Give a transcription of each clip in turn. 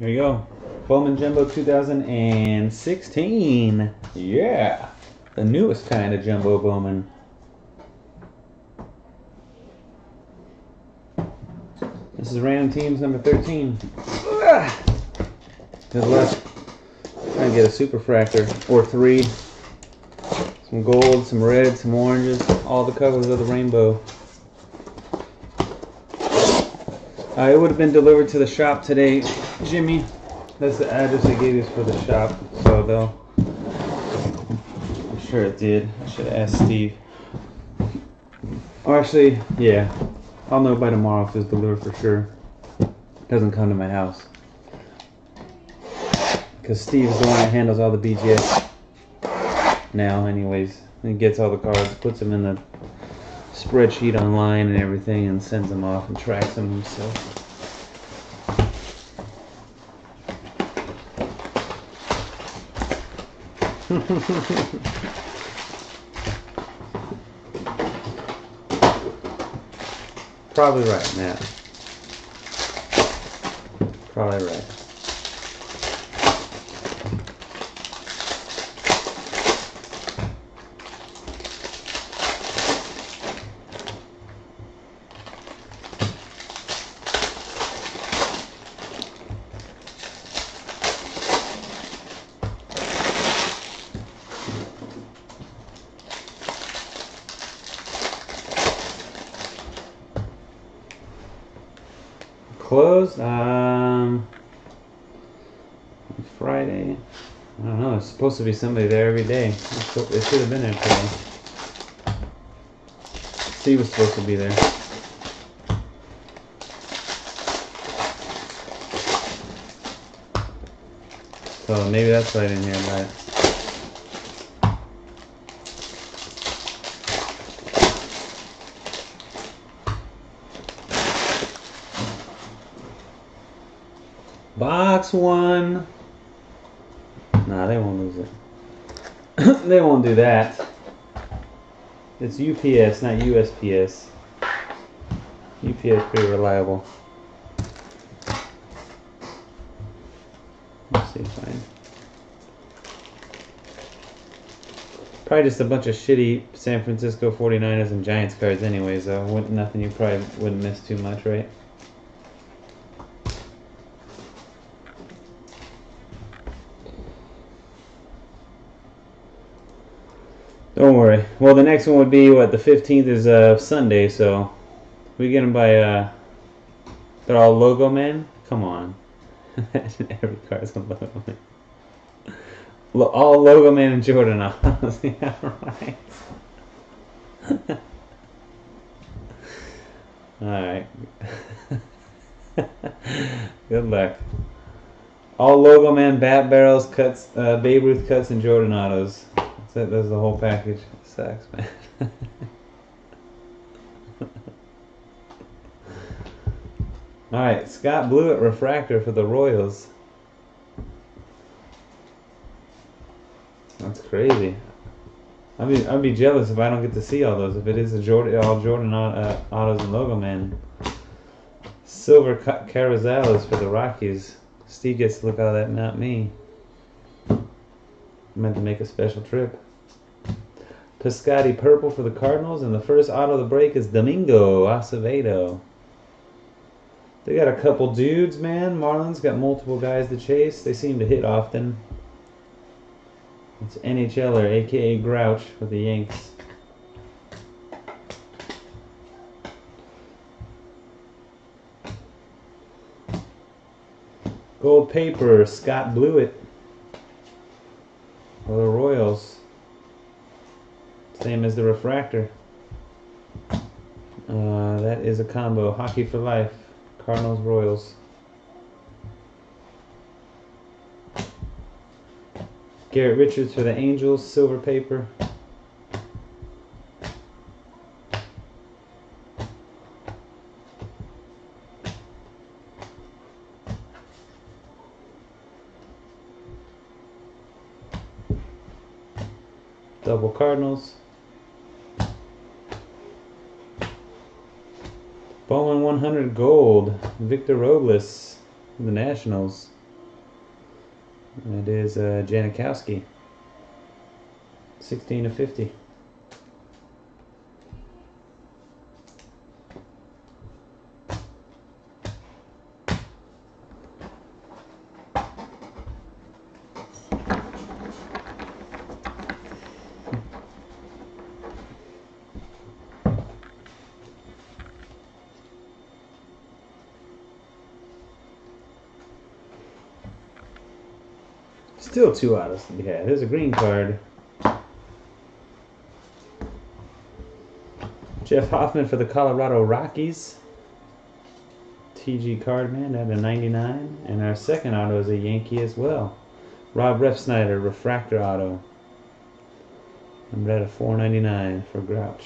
Here you go. Bowman Jumbo 2016. Yeah. The newest kind of Jumbo Bowman. This is Random Teams number 13. Ah. Good luck. Trying to get a super fractor or three. Some gold, some red, some oranges, all the colors of the rainbow. Uh, it would have been delivered to the shop today, Jimmy. That's the address they gave us for the shop, so they'll. I'm sure it did. I should ask Steve. Or actually, yeah, I'll know by tomorrow if it's delivered for sure. It doesn't come to my house because Steve's the one that handles all the BGS now. Anyways, he gets all the cards, puts them in the spreadsheet online and everything, and sends them off and tracks them himself. Probably right, Matt. Probably right. Closed. Um, Friday. I don't know. There's supposed to be somebody there every day. It should have been there today. Steve was supposed to be there. So maybe that's why I didn't hear about it. Box one. Nah, they won't lose it. they won't do that. It's UPS, not USPS. UPS pretty reliable. Let's see if I. Probably just a bunch of shitty San Francisco 49ers and Giants cards, anyways. Though, nothing you probably wouldn't miss too much, right? Well, the next one would be what the fifteenth is uh, Sunday, so we get them by. Uh, they're all logo man. Come on, every card's a logo man. Lo- all logo man and Jordan. yeah, right. all right. Good luck. All logo man, bat barrels, cuts, uh, Babe Ruth cuts, and Jordan autos. It. That's the whole package. Sucks, man. All right, Scott Blewett refractor for the Royals. That's crazy. I'd be I'd be jealous if I don't get to see all those. If it is a Jordan, all Jordan uh, autos and logo man. Silver Ca- Carazales for the Rockies. Steve gets to look at that, not me. I meant to make a special trip. Piscotti purple for the Cardinals, and the first auto of the break is Domingo Acevedo. They got a couple dudes, man. Marlins got multiple guys to chase. They seem to hit often. It's NHLer, aka Grouch, for the Yanks. Gold paper, Scott Blewett for the Royals. Same as the refractor. Uh, that is a combo. Hockey for life. Cardinals Royals. Garrett Richards for the Angels. Silver paper. Double Cardinals. 100 gold, Victor Robles, the Nationals. And it is uh, Janikowski, 16 to 50. Two. There's a green card. Jeff Hoffman for the Colorado Rockies. TG Cardman at a 99. And our second auto is a Yankee as well. Rob Refsnyder, Refractor Auto. I'm at a 499 for Grouch.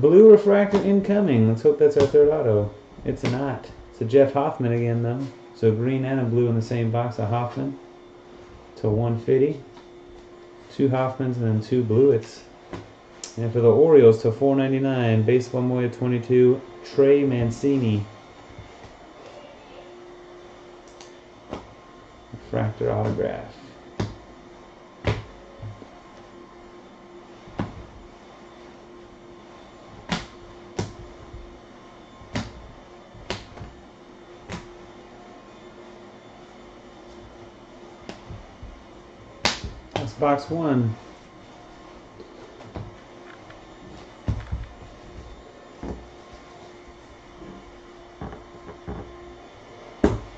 Blue Refractor incoming. Let's hope that's our third auto. It's not. It's a Jeff Hoffman again, though. So green and a blue in the same box of Hoffman to 150. Two Hoffmans and then two Blewetts. And for the Orioles to 499, baseball Moya 22, Trey Mancini. Refractor autograph. Box one.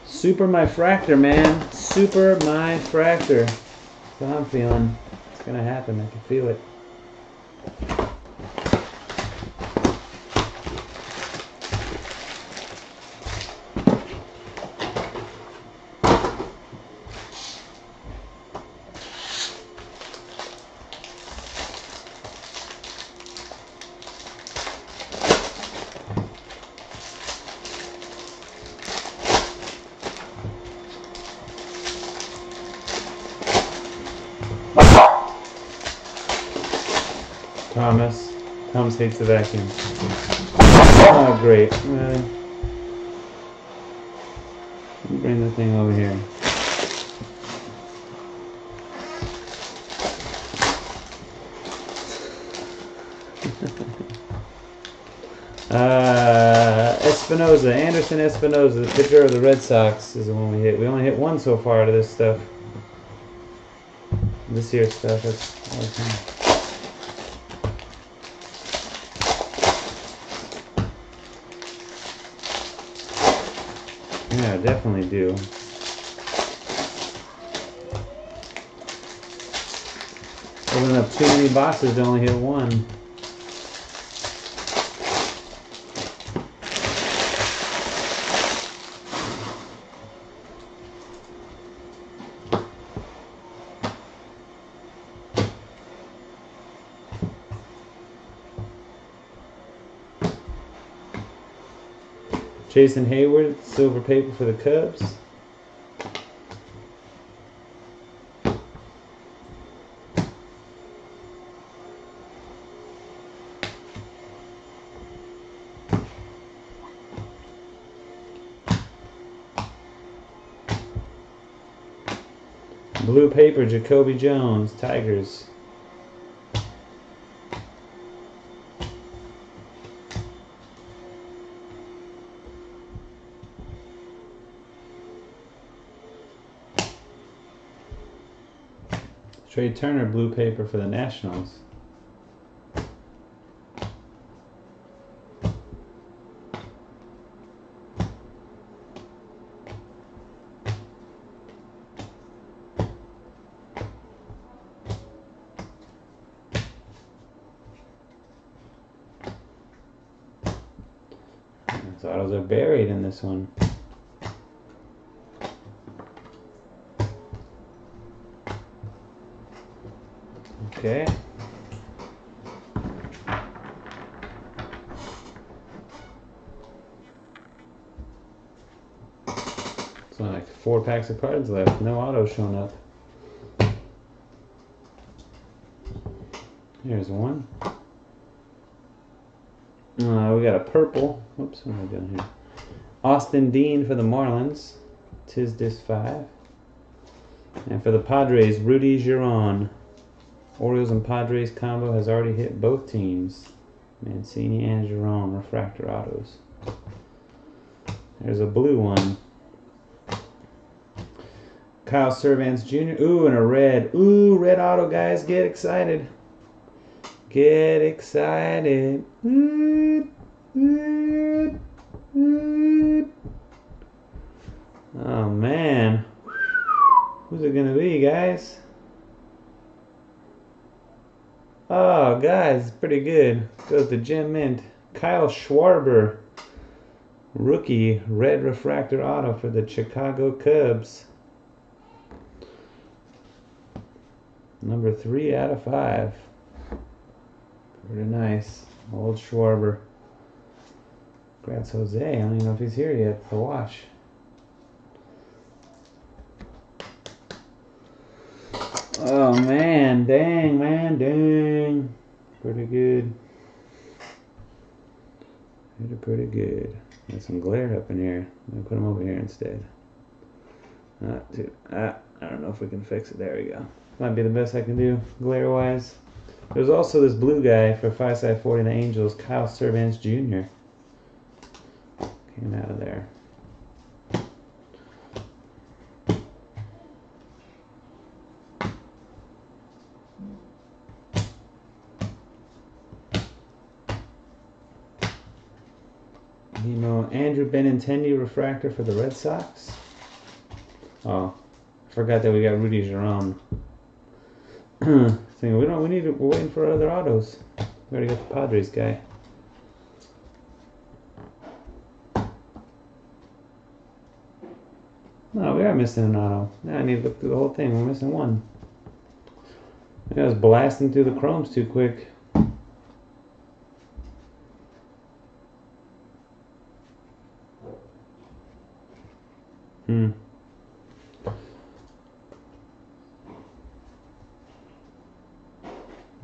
Super my fractor, man. Super my fractor. That's what I'm feeling. It's gonna happen. I can feel it. Thomas. Thomas hates the vacuum. Oh, great. Really? Bring the thing over here. Uh, Espinoza, Anderson Espinoza, the pitcher of the Red Sox, is the one we hit. We only hit one so far out of this stuff. This year's stuff. That's all Yeah, I definitely do. Opening up too many boxes to only hit one. Jason Heyward, silver paper for the Cubs. Blue paper, Jacoby Jones, Tigers. Trea Turner, blue paper for the Nationals. Those autos are buried in this one. Okay. It's only like four of cards left. No autos showing up. Here's one. Uh, we got a purple. Whoops, what am I doing here? Austin Dean for the Marlins. Tis this five. And for the Padres, Ruddy Giron. Orioles and Padres combo has already hit both teams. Mancini and Giron, refractor autos. There's a blue one. Kyle Survance Jr. Ooh, and a red. Ooh, red auto, guys. Get excited. Get excited. Oh, man. Who's it going to be, guys? Oh, guys, pretty good. Goes to Gem Mint. Kyle Schwarber. Rookie red refractor auto for the Chicago Cubs. Number three out of five. Pretty nice. Old Schwarber. Congrats, Jose. I don't even know if he's here yet to watch. Oh man, dang man, dang. Pretty good. Pretty, pretty good. There's some glare up in here. I'm gonna put them over here instead. Not too. Ah, I don't know if we can fix it. There we go. Might be the best I can do glare wise. There's also this blue guy for Five Side 40 the Angels, Kyle Survance Jr. Came out of there. You know, Andrew Benintendi refractor for the Red Sox. Oh, forgot that we got Ruddy Giron. Saying we don't. We need. We're waiting for other autos. We already got the Padres guy. No, we are missing an auto. Now I need to look through the whole thing. We're missing one. I was blasting through the chromes too quick. Hmm.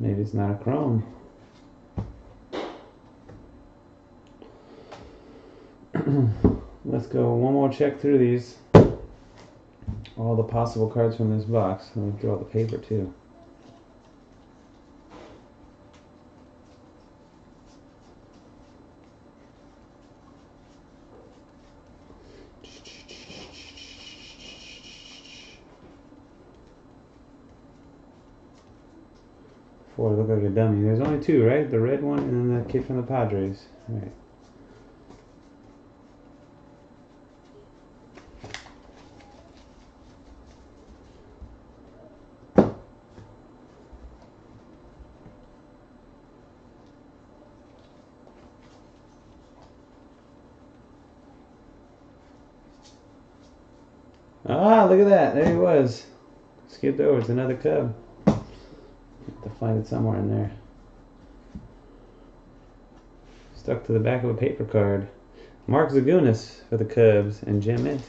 Maybe it's not a chrome. Let's go one more check through these. All the possible cards from this box. Let me throw out the paper too. Boy, look like a dummy. There's only two, right? The red one and then the kid from the Padres. Right. Ah, look at that. There he was. Skipped over. It's another Cub. To find it somewhere in there. Stuck to the back of a paper card. Mark Zagunis for the Cubs and Gem Mint.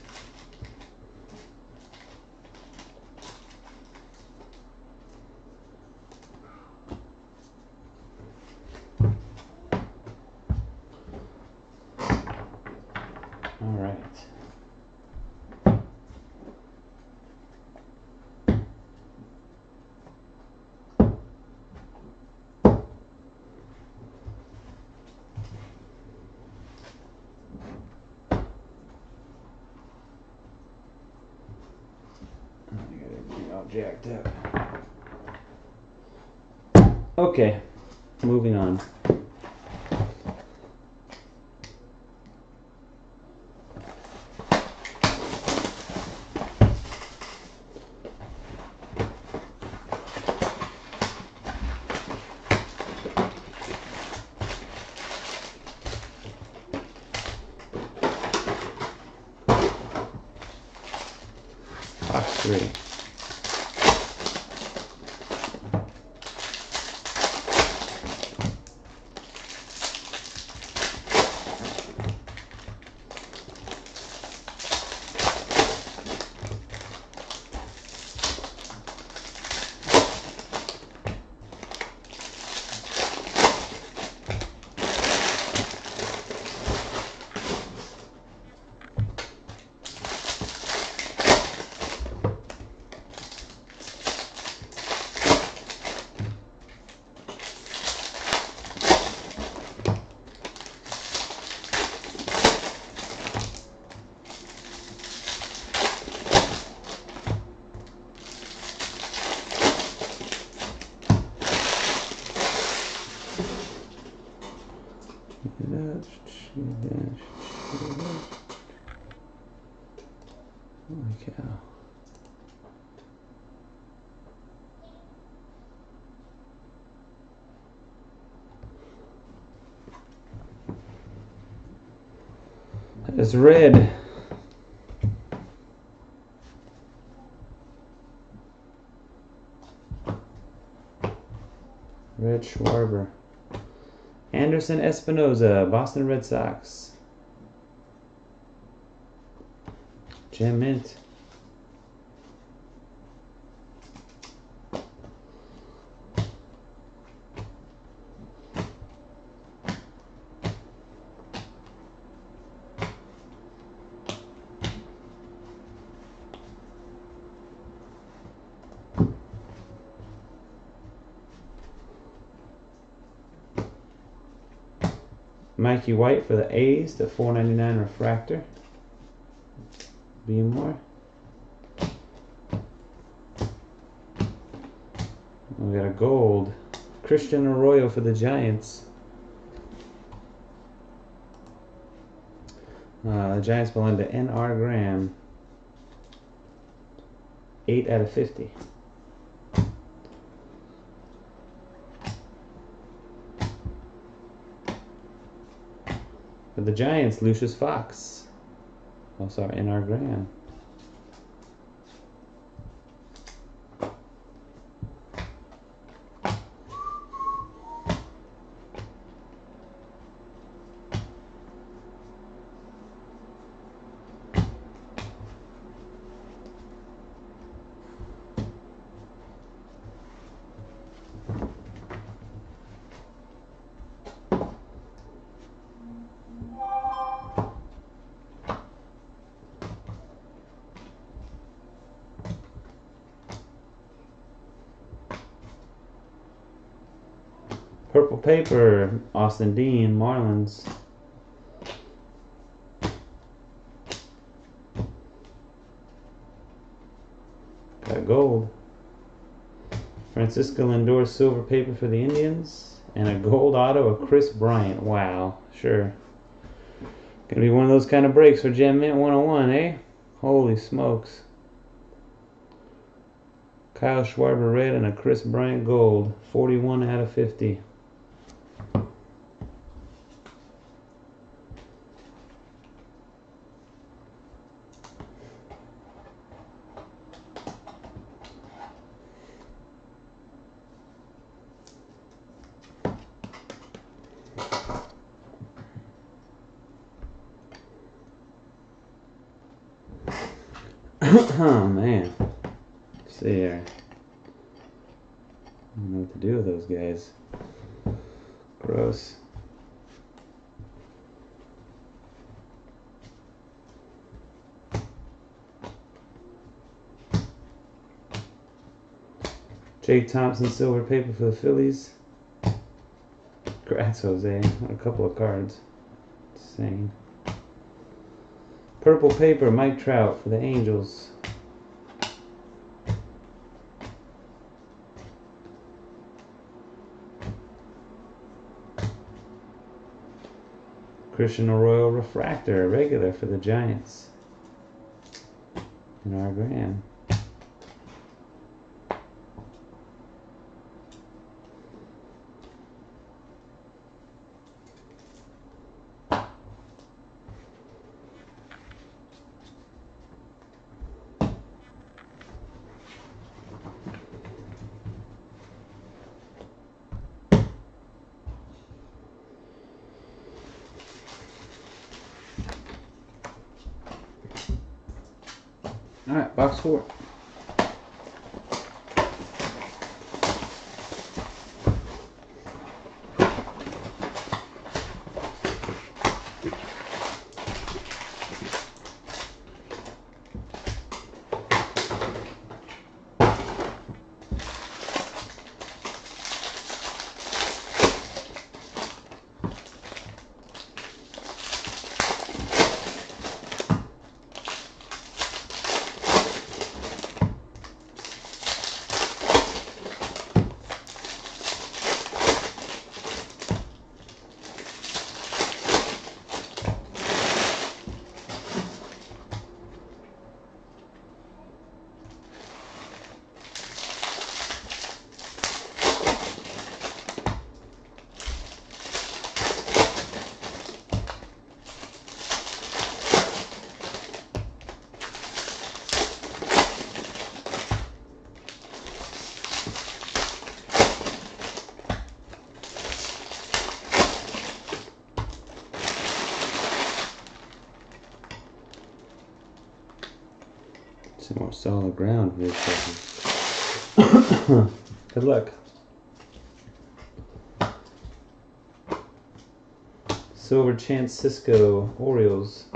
Is red. Red Schwarber. Anderson Espinoza, Boston Red Sox. Gem Mint. Mikey White for the A's, the 499 refractor. Beemore. We got a gold. Christian Arroyo for the Giants. Uh, the Giants belong to N.R. Graham. 8 out of 50. The Giants, Lucius Fox. Oh, sorry, N.R. Graham. Purple paper, Austin Dean, Marlins. Got gold. Francisco Lindor, silver paper for the Indians. And a gold auto of Kris Bryant. Wow, sure. Gonna be one of those kind of breaks for Gem Mint 101, eh? Holy smokes. Kyle Schwarber red and a Kris Bryant gold. 41 out of 50. oh man. Let's see here. I don't know what to do with those guys. Gross. Jake Thompson, silver paper for the Phillies. Congrats, Jose. A couple of cards. Insane. Purple paper, Mike Trout for the Angels. Christian Arroyo refractor, regular for the Giants. And our Graham. Some more solid ground sucker. Good luck. Silver Chance Sisco Orioles.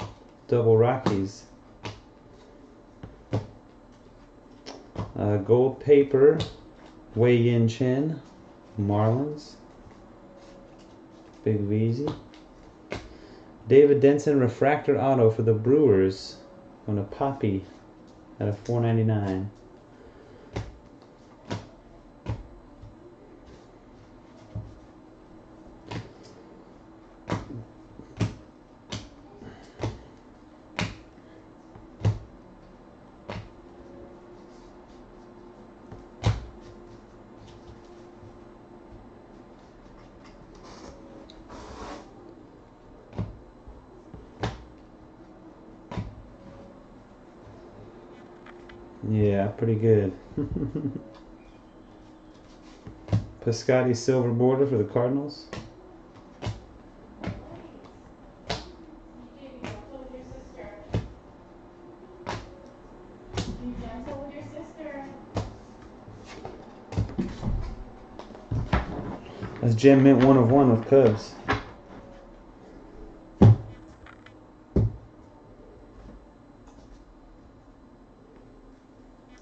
Double Rockies. Uh, gold Paper. Wei Yin Chen. Marlins. Big Veezy. David Denson Refractor Auto for the Brewers. On a Poppy at a 499. Yeah, pretty good. Piscotti silver border for the Cardinals. That's Gem Mint one of one with Cubs.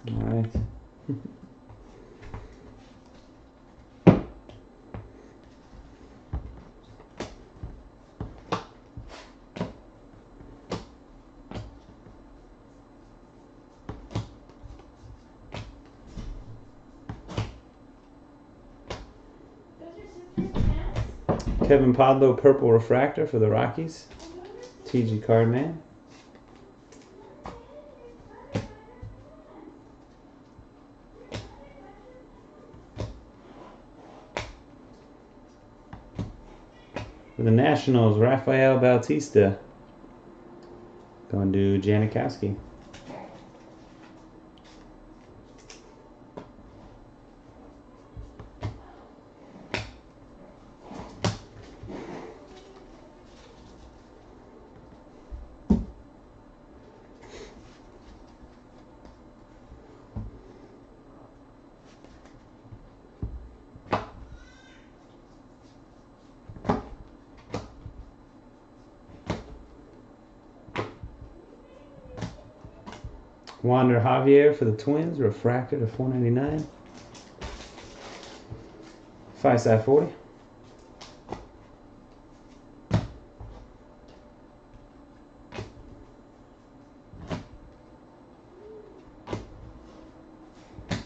All right. Those your sister's Kevin purple refractor for the Rockies. TG Cardman. For the Nationals, Rafael Bautista. Going to Janikowski. Wander Javier for the Twins, refractor to 499. Five side 40.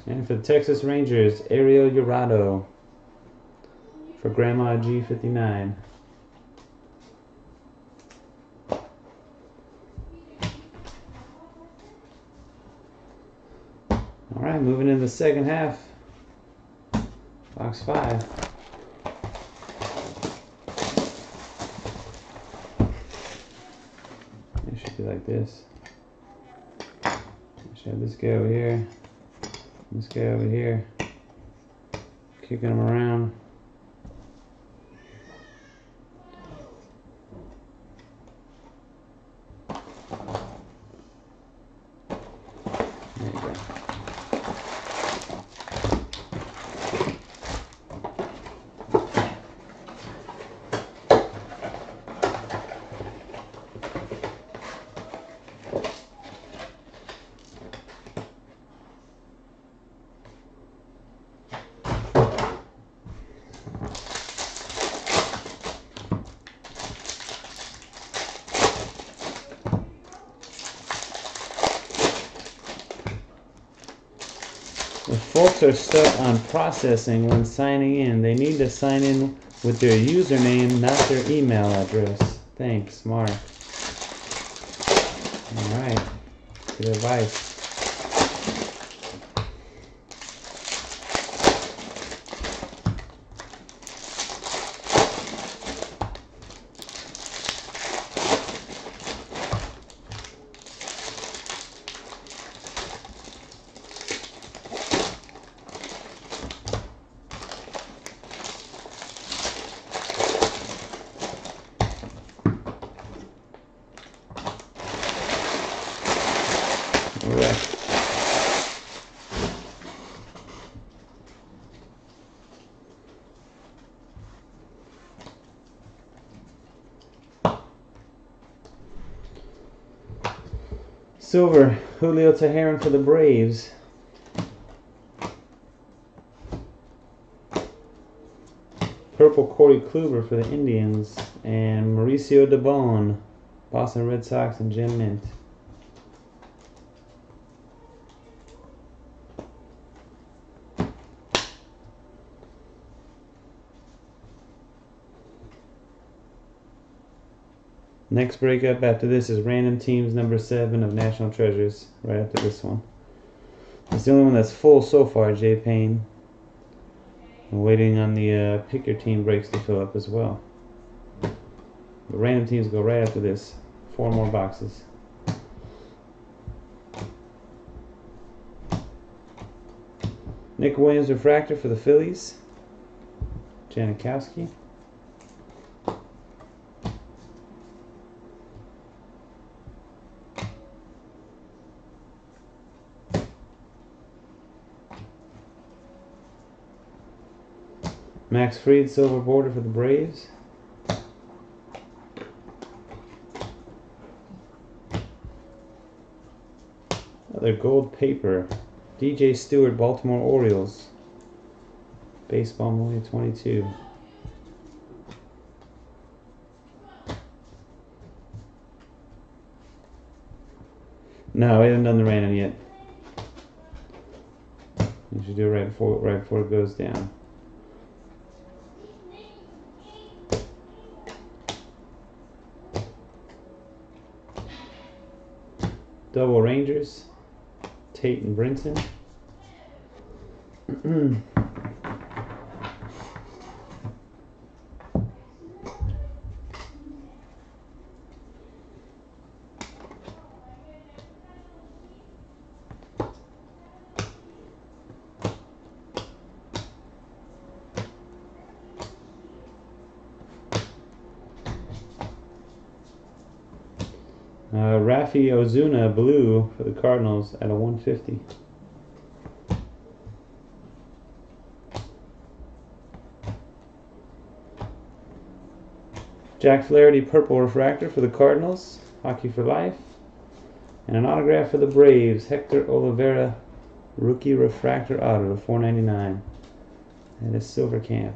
And for the Texas Rangers, Ariel Jurado for Grandma G59. All right, moving into the second half. Box five. It should be like this. Should have this guy over here. This guy over here. Kicking him around. There you go. If folks are stuck on processing when signing in, they need to sign in with their username, not their email address. Thanks, Mark. Alright. Good advice. Silver, Julio Teheran for the Braves. Purple, Corey Kluber for the Indians. And Mauricio Dubon, Boston Red Sox and Gem Mint. Next breakup after this is Random Teams number 7 of National Treasures, right after this one. It's the only one that's full so far, Jay Payne. I'm waiting on the uh, Pick Your Team breaks to fill up as well. The Random Teams go right after this. Four more boxes. Nick Williams refractor for the Phillies. Janikowski. Max Fried silver border for the Braves. Another gold paper. DJ Stewart, Baltimore Orioles. Baseball movie 22. No, we haven't done the random yet. You should do it right before right before it goes down. Double Rangers, Tate and Brinson. Mm-hmm. Uh, Rafi Ozuna blue for the Cardinals at a 150. Jack Flaherty purple refractor for the Cardinals, hockey for life, and an autograph for the Braves, Hector Olivera rookie refractor auto to 499. a Silver Camp.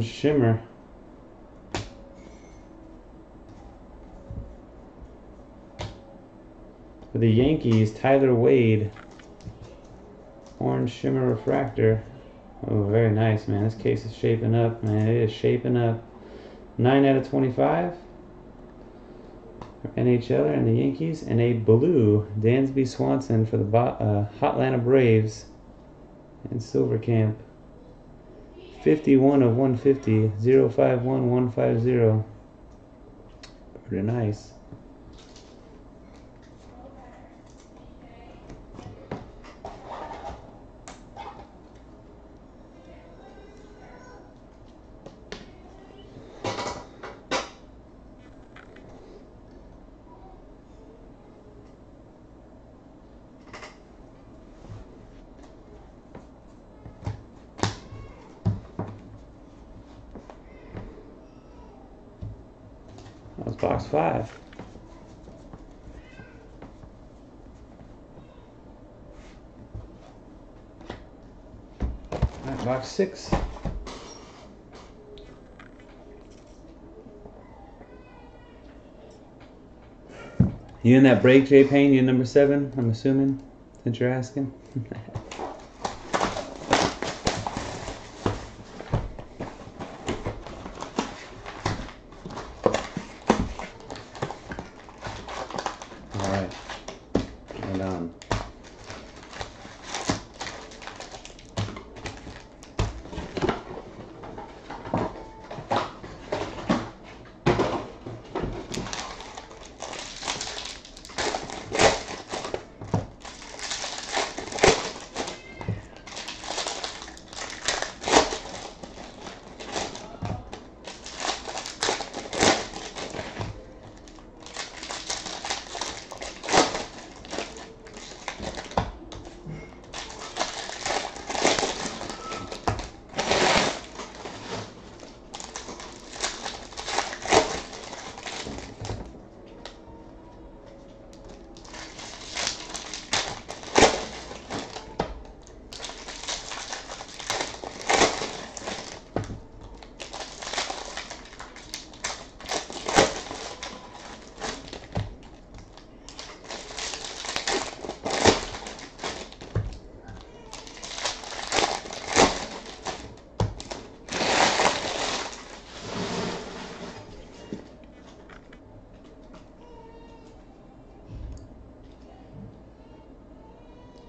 Shimmer. For the Yankees, Tyler Wade. Orange Shimmer Refractor. Oh, very nice, man. This case is shaping up, man. It is shaping up. 9 out of 25. For NHL and the Yankees. And a blue Dansby Swanson for the Bo- uh, Hotlanta Braves. And Silver Camp. 51 of 150, 051 150. Pretty nice. That was box five. Alright, box six. You in that break, J Payne? You number seven, I'm assuming, since you're asking.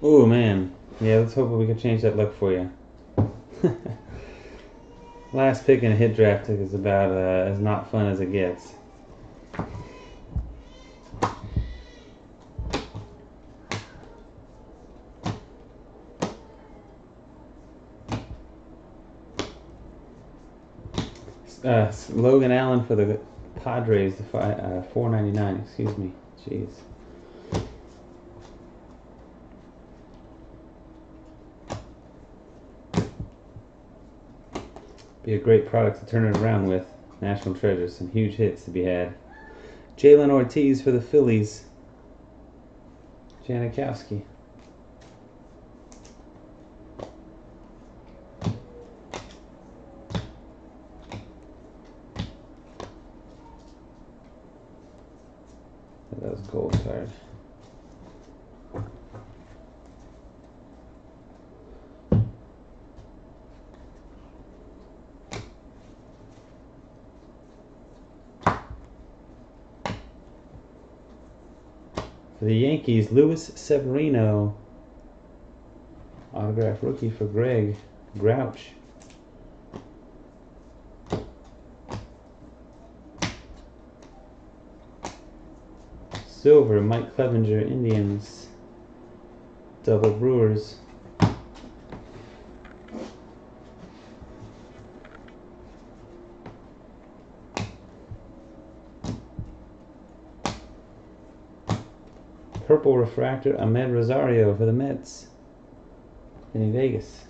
Oh man, yeah. Let's hope we can change that luck for you. Last pick in a hit draft is about uh, as not fun as it gets. Uh, Logan Allen for the Padres, the uh, four ninety nine. Excuse me. Jeez. Be a great product to turn it around with. National treasure, some huge hits to be had. Jhailyn Ortiz for the Phillies. Janikowski. That was gold card. For the Yankees, Luis Severino. Autograph rookie for Greg Grouch. Silver, Mike Clevinger, Indians. Double Brewers. Purple Refractor, Amed Rosario for the Mets. In Vegas.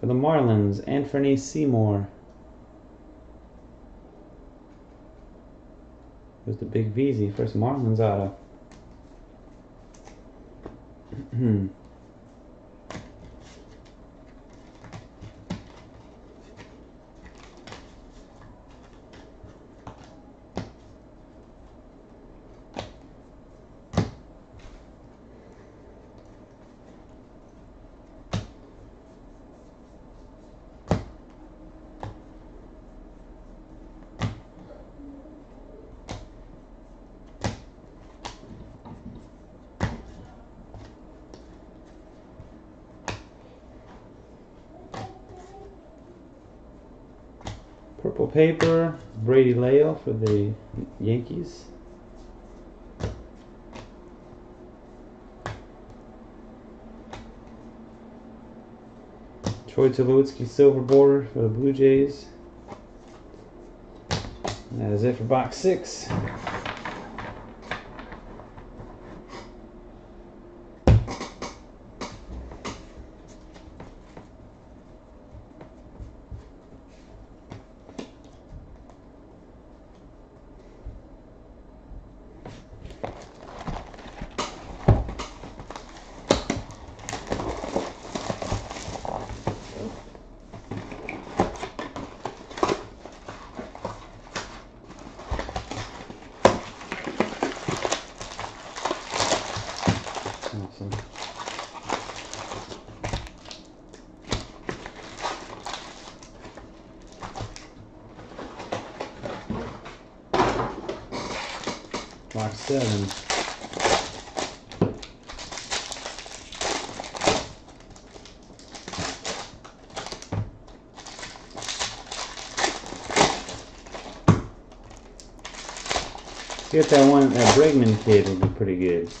For the Marlins, Anthony Seymour. There's the big VZ, first Marlins auto. Purple paper, Brady Lail for the Yankees. Troy Tulowitzki silver border for the Blue Jays. And that is it for box six. Awesome. Box seven. Get that one, that Bregman kid would be pretty good.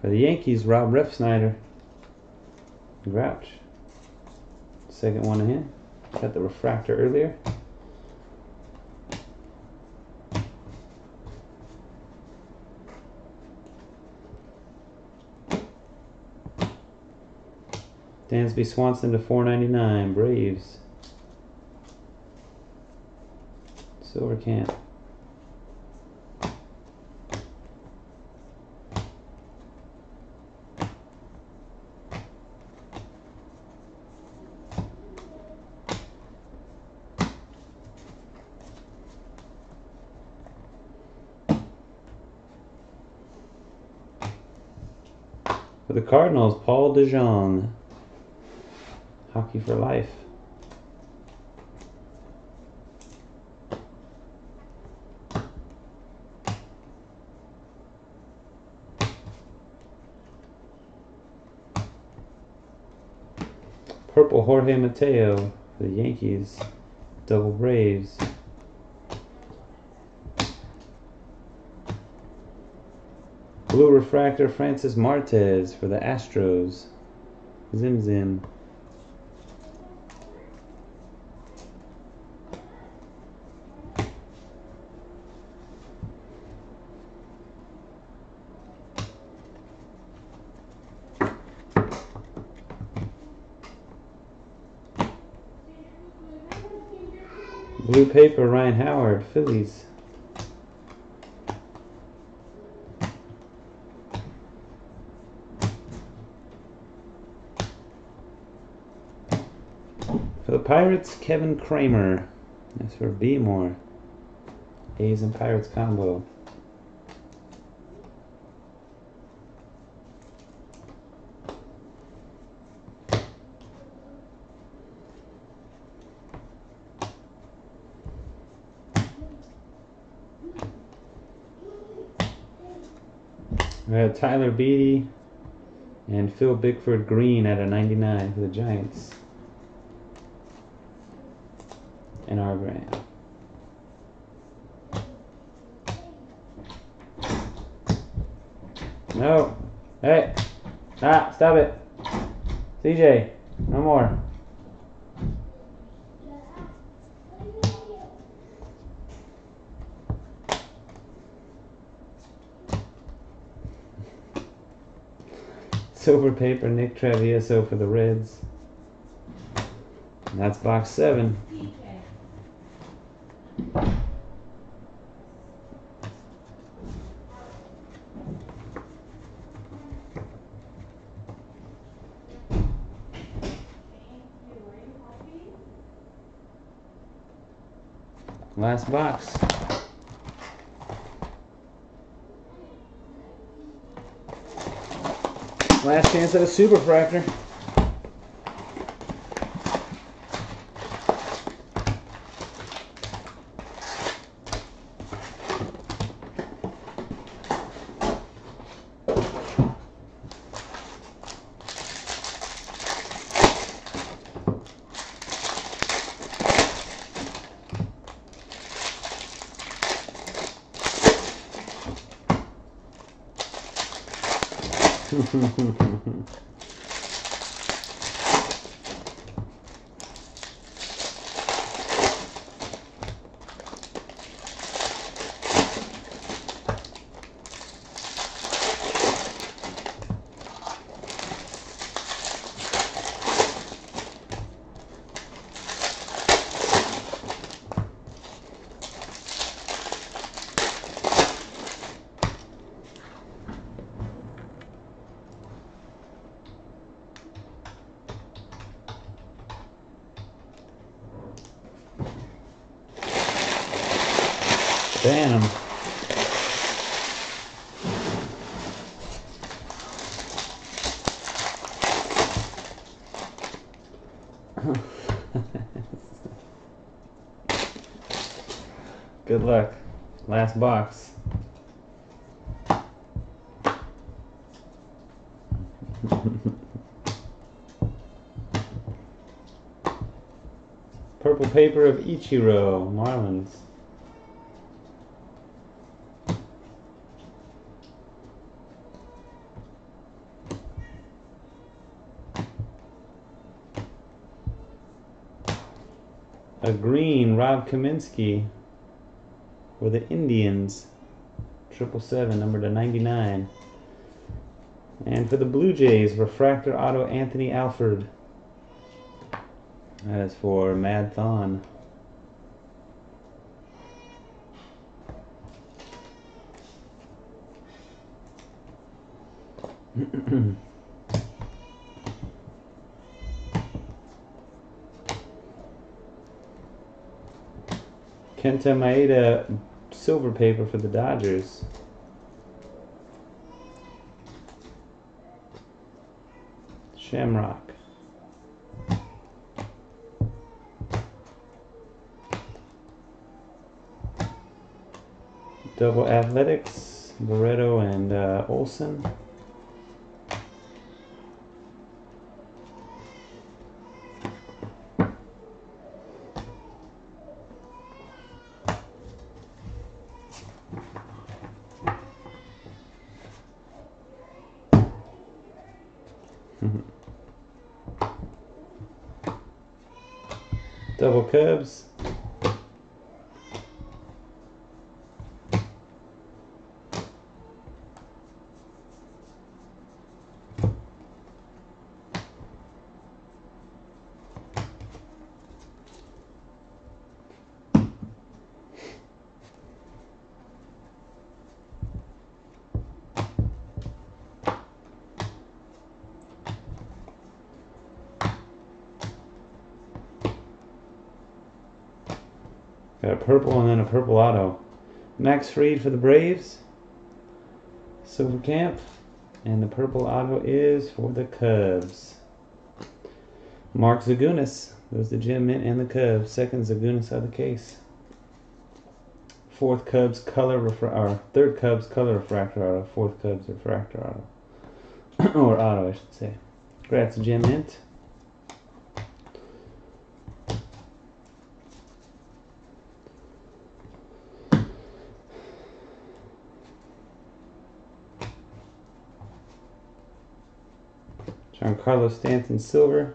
For the Yankees, Rob Refsnyder. Grouch. Second one in. Got the refractor earlier. Dansby Swanson to 499. Braves. Silver can't. Cardinals, Paul DeJong. Hockey for life. Purple Jorge Mateo for the Yankees. Double Braves. Blue Refractor Francis Martes for the Astros. Zim Zim. Blue paper, Ryan Howard, Phillies. For the Pirates, Kevin Kramer. That's for B more. A's and Pirates combo. We had Tyler Beede and Phil Bickford Green at a 99 for the Giants. And our brand. No. Hey. Ah, stop it. CJ, no more. Silver paper, Nick Travieso for the Reds. And that's box seven. Last box. Last chance at a super fractor. хм хм Good luck. Last box. Purple paper of Ichiro, Marlins. Rob Kaminsky for the Indians. Triple seven, number to ninety nine. And for the Blue Jays, refractor auto Anthony Alford. That is for Mad Thon. Kenta Maeda silver paper for the Dodgers. Shamrock. Double Athletics, Loretto and uh, Olson. Double Cubs. Got a purple and then a purple auto. Max Fried for the Braves. Silver Camp. And the purple auto is for the Cubs. Mark Zagunis. Goes the Gem Mint and the Cubs. Second Zagunis out of the case. Fourth Cubs color refra- or third Cubs color refractor auto. Fourth Cubs refractor auto. or auto, I should say. Congrats, Gem Mint. Giancarlo Stanton Silver,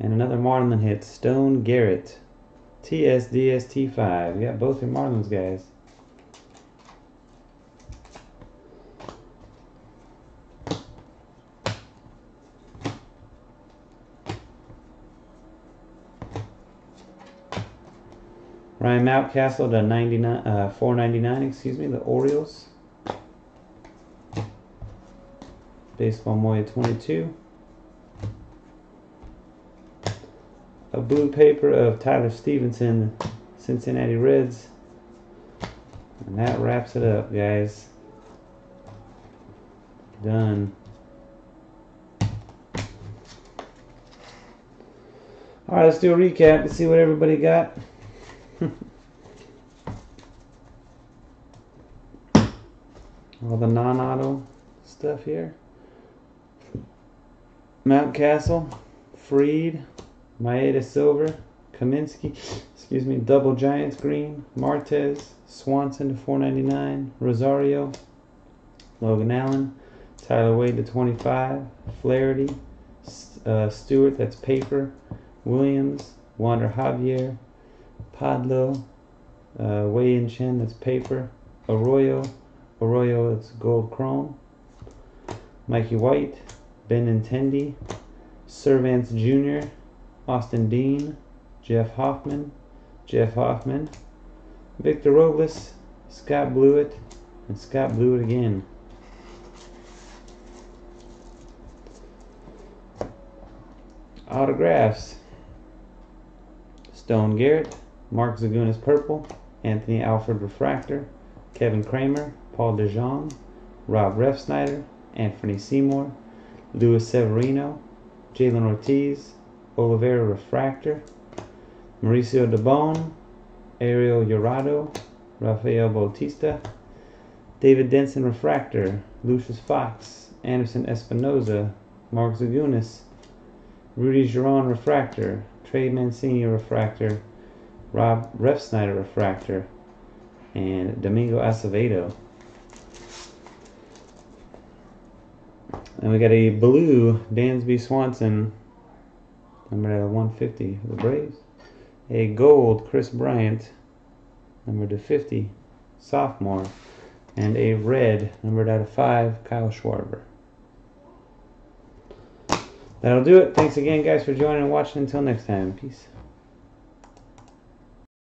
and another Marlin hit, Stone Garrett. TSDST5. We got both your Marlins guys. Ryan Mountcastle to 99, uh, 499, excuse me, the Orioles. Baseball Moya 22. Blue paper of Tyler Stephenson, Cincinnati Reds. And that wraps it up, guys. Done. All right, let's do a recap to see what everybody got. All the non-auto stuff here. Mountcastle, Fried, Maeda Silver, Kaminsky, excuse me, Double Giants Green, Martes, Swanson to 499, Rosario, Logan Allen, Tyler Wade to 25, Flaherty, uh, Stewart, that's paper, Williams, Wander Javier, Padlo, uh, Wei and Chen, that's paper, Arroyo, Arroyo, that's gold chrome, Mikey White, Benintendi, Survance Jr., Austin Dean, Jeff Hoffman, Jeff Hoffman, Victor Robles, Scott Blewett, and Scott Blewett again. Autographs Stone Garrett, Mark Zagunis Purple, Anthony Alford Refractor, Kevin Kramer, Paul DeJong, Rob Refsnyder, Anthony Seymour, Luis Severino, Jhailyn Ortiz, Olivera Refractor, Mauricio Dubon, Ariel Jurado, Rafael Bautista, David Denson Refractor, Lucius Fox, Anderson Espinoza, Mark Zagunis, Ruddy Giron Refractor, Trey Mancini Refractor, Rob Refsnyder refractor, and Domingo Acevedo. And we got a blue Dansby Swanson, of 150 for the Braves. A gold Kris Bryant, number to 50, sophomore. And a red, numbered out of 5, Kyle Schwarber. That'll do it. Thanks again, guys, for joining and watching. Until next time, peace.